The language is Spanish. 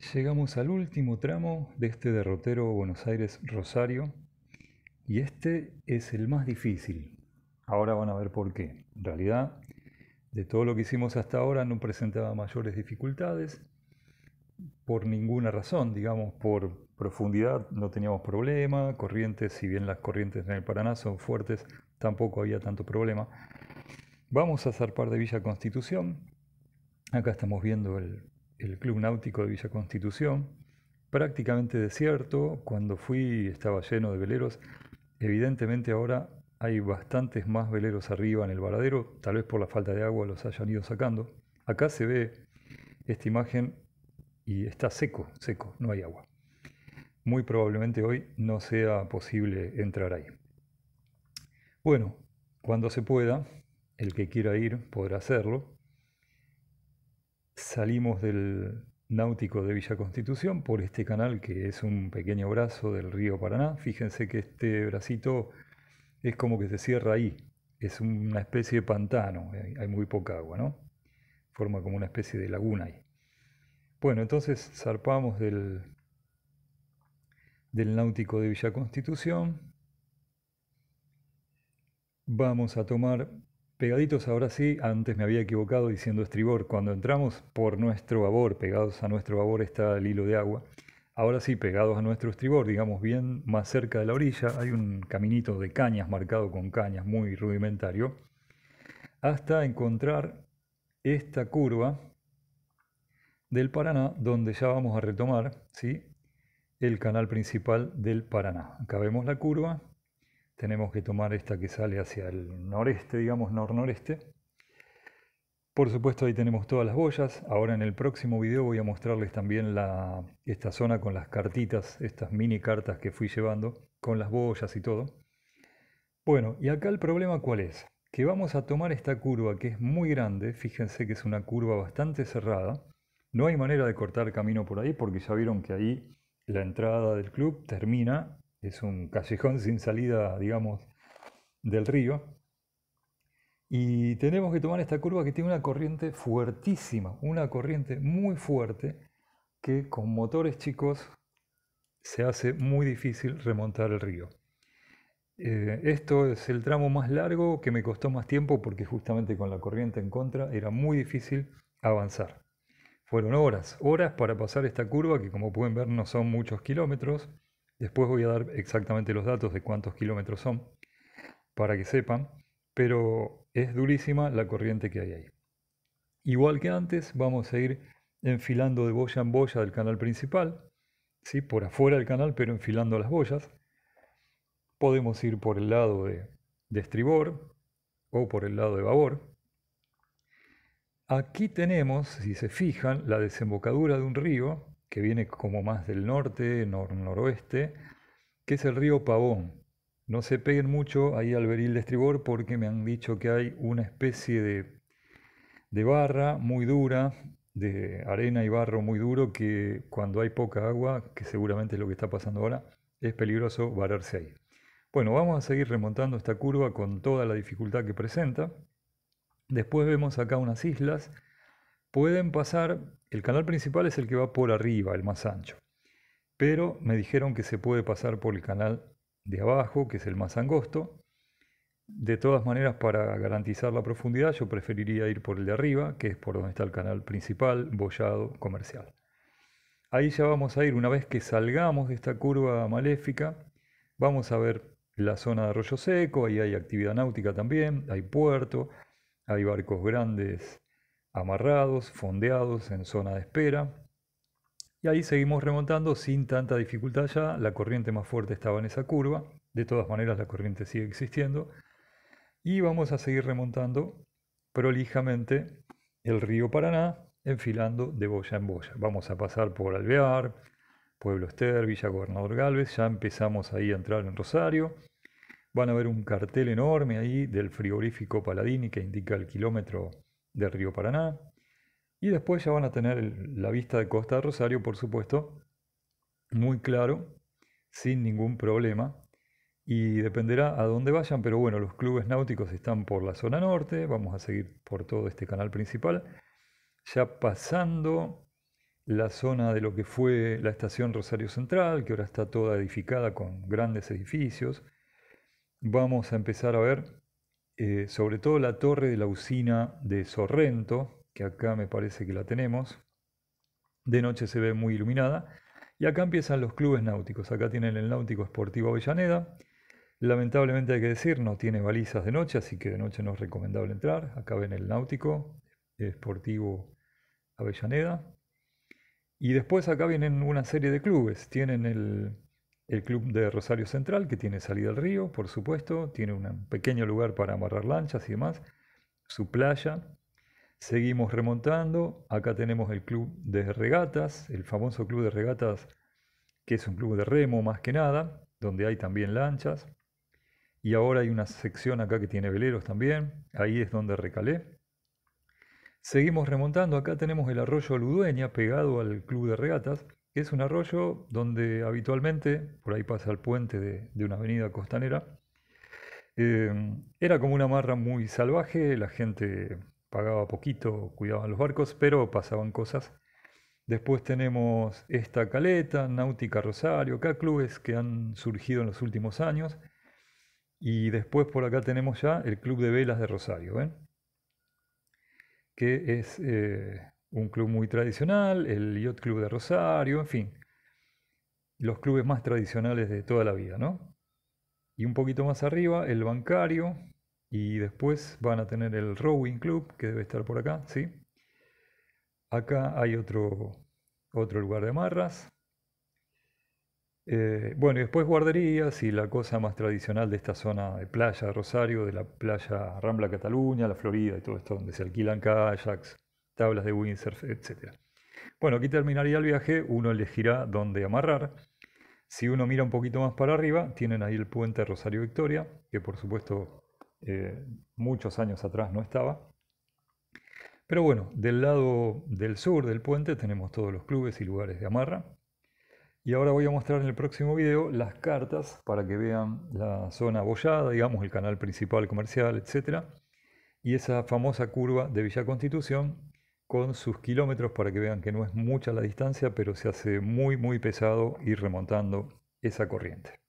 Llegamos al último tramo de este derrotero Buenos Aires-Rosario y este es el más difícil. Ahora van a ver por qué. En realidad, de todo lo que hicimos hasta ahora no presentaba mayores dificultades por ninguna razón, digamos, por profundidad no teníamos problema, corrientes, si bien las corrientes en el Paraná son fuertes, tampoco había tanto problema. Vamos a zarpar de Villa Constitución. Acá estamos viendo el, el Club Náutico de Villa Constitución, prácticamente desierto, cuando fui estaba lleno de veleros, evidentemente ahora hay bastantes más veleros arriba en el varadero, tal vez por la falta de agua los hayan ido sacando. Acá se ve esta imagen y está seco, seco, no hay agua. Muy probablemente hoy no sea posible entrar ahí. Bueno, cuando se pueda, el que quiera ir podrá hacerlo salimos del náutico de Villa Constitución por este canal que es un pequeño brazo del río Paraná. Fíjense que este bracito es como que se cierra ahí, es una especie de pantano, hay muy poca agua, ¿no? Forma como una especie de laguna ahí. Bueno, entonces zarpamos del, del náutico de Villa Constitución. Vamos a tomar Pegaditos ahora sí, antes me había equivocado diciendo estribor. Cuando entramos por nuestro babor, pegados a nuestro babor está el hilo de agua. Ahora sí, pegados a nuestro estribor, digamos bien más cerca de la orilla, hay un caminito de cañas marcado con cañas, muy rudimentario, hasta encontrar esta curva del Paraná, donde ya vamos a retomar ¿sí? el canal principal del Paraná. Acá vemos la curva, tenemos que tomar esta que sale hacia el noreste, digamos nor-noreste. Por supuesto ahí tenemos todas las boyas. Ahora en el próximo video voy a mostrarles también la, esta zona con las cartitas, estas mini cartas que fui llevando, con las boyas y todo. Bueno, y acá el problema cuál es? Que vamos a tomar esta curva que es muy grande, fíjense que es una curva bastante cerrada. No hay manera de cortar camino por ahí porque ya vieron que ahí la entrada del club termina es un callejón sin salida, digamos, del río. Y tenemos que tomar esta curva que tiene una corriente fuertísima, una corriente muy fuerte que con motores chicos se hace muy difícil remontar el río. Eh, esto es el tramo más largo que me costó más tiempo porque justamente con la corriente en contra era muy difícil avanzar. Fueron horas, horas para pasar esta curva que como pueden ver no son muchos kilómetros, Después voy a dar exactamente los datos de cuántos kilómetros son para que sepan, pero es durísima la corriente que hay ahí. Igual que antes, vamos a ir enfilando de boya en boya del canal principal, ¿sí? por afuera del canal, pero enfilando las boyas. Podemos ir por el lado de, de estribor o por el lado de babor. Aquí tenemos, si se fijan, la desembocadura de un río que viene como más del norte, nor-noroeste, que es el río Pavón. No se peguen mucho ahí al beril de estribor porque me han dicho que hay una especie de, de barra muy dura, de arena y barro muy duro, que cuando hay poca agua, que seguramente es lo que está pasando ahora, es peligroso vararse ahí. Bueno, vamos a seguir remontando esta curva con toda la dificultad que presenta. Después vemos acá unas islas pueden pasar, el canal principal es el que va por arriba, el más ancho, pero me dijeron que se puede pasar por el canal de abajo, que es el más angosto. De todas maneras, para garantizar la profundidad, yo preferiría ir por el de arriba, que es por donde está el canal principal, bollado, comercial. Ahí ya vamos a ir, una vez que salgamos de esta curva maléfica, vamos a ver la zona de Arroyo Seco, ahí hay actividad náutica también, hay puerto, hay barcos grandes amarrados, fondeados en zona de espera. Y ahí seguimos remontando sin tanta dificultad ya. La corriente más fuerte estaba en esa curva. De todas maneras la corriente sigue existiendo. Y vamos a seguir remontando prolijamente el río Paraná, enfilando de boya en boya. Vamos a pasar por Alvear, Pueblo Ester, Villa Gobernador Galvez. Ya empezamos ahí a entrar en Rosario. Van a ver un cartel enorme ahí del frigorífico Paladini que indica el kilómetro del río Paraná. Y después ya van a tener la vista de Costa de Rosario, por supuesto, muy claro, sin ningún problema. Y dependerá a dónde vayan, pero bueno, los clubes náuticos están por la zona norte, vamos a seguir por todo este canal principal. Ya pasando la zona de lo que fue la estación Rosario Central, que ahora está toda edificada con grandes edificios. Vamos a empezar a ver eh, sobre todo la torre de la usina de Sorrento, que acá me parece que la tenemos. De noche se ve muy iluminada. Y acá empiezan los clubes náuticos. Acá tienen el Náutico Esportivo Avellaneda. Lamentablemente hay que decir, no tiene balizas de noche, así que de noche no es recomendable entrar. Acá ven el Náutico Esportivo Avellaneda. Y después acá vienen una serie de clubes. Tienen el, el Club de Rosario Central, que tiene salida al río, por supuesto. Tiene un pequeño lugar para amarrar lanchas y demás. Su playa. Seguimos remontando. Acá tenemos el Club de Regatas, el famoso Club de Regatas, que es un club de remo más que nada, donde hay también lanchas. Y ahora hay una sección acá que tiene veleros también. Ahí es donde recalé. Seguimos remontando, acá tenemos el arroyo Ludueña pegado al club de regatas, es un arroyo donde habitualmente, por ahí pasa el puente de, una avenida costanera, eh, era como una marra muy salvaje, la gente pagaba poquito, cuidaban los barcos, pero pasaban cosas. Después tenemos esta caleta, Náutica Rosario, acá clubes que han surgido en los últimos años. Y después por acá tenemos ya el Club de Velas de Rosario, ¿ven? que es eh, un club muy tradicional, el Yacht Club de Rosario, en fin, los clubes más tradicionales de toda la vida, ¿no? Y un poquito más arriba, el bancario, y después van a tener el Rowing Club, que debe estar por acá, ¿sí? Acá hay otro, otro lugar de amarras, eh, bueno, y después guarderías y la cosa más tradicional de esta zona de playa de Rosario, de la playa Rambla Cataluña, la Florida y todo esto, donde se alquilan kayaks, tablas de windsurf, etc. Bueno, aquí terminaría el viaje, uno elegirá dónde amarrar. Si uno mira un poquito más para arriba, tienen ahí el puente Rosario Victoria, que por supuesto eh, muchos años atrás no estaba. Pero bueno, del lado del sur del puente tenemos todos los clubes y lugares de amarra. Y ahora voy a mostrar en el próximo video las cartas para que vean la zona abollada, digamos, el canal principal comercial, etc. Y esa famosa curva de Villa Constitución con sus kilómetros para que vean que no es mucha la distancia, pero se hace muy, muy pesado ir remontando esa corriente.